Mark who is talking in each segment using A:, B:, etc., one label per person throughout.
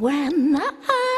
A: when I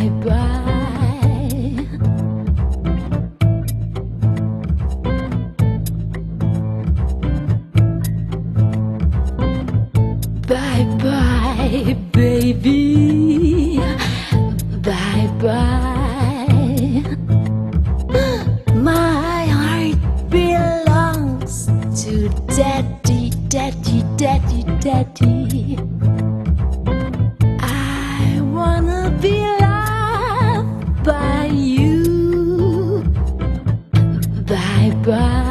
A: Bye bye, bye bye baby. Bye bye. My heart belongs to daddy, daddy, daddy, daddy. goodbye.